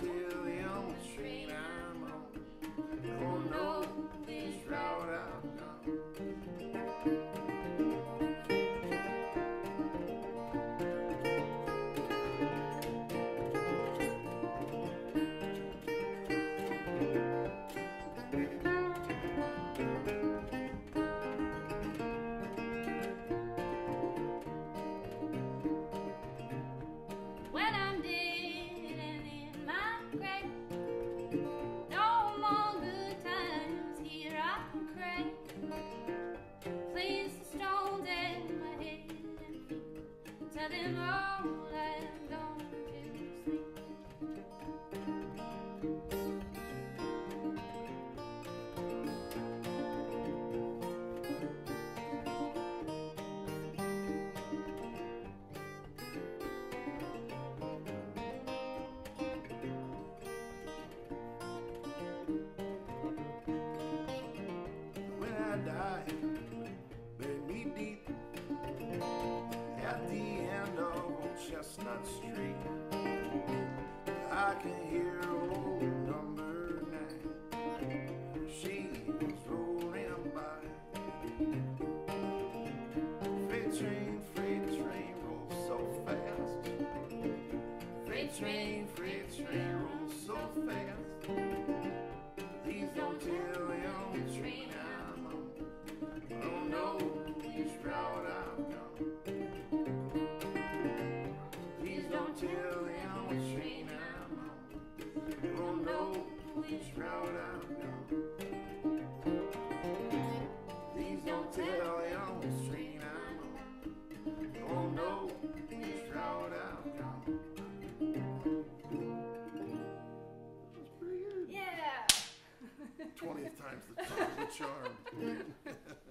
don't Place the stones at my head and tell them all I'm I bury me deep at the end of Chestnut Street. I can hear old number nine. She was rolling by. Freight train, freight train rolls so fast. Freight train, freight train rolls so fast. Know which route I've gone. Please don't tell them train I'm on. I don't know which route I've gone. That's pretty good. Yeah. 20th time's the. The charm.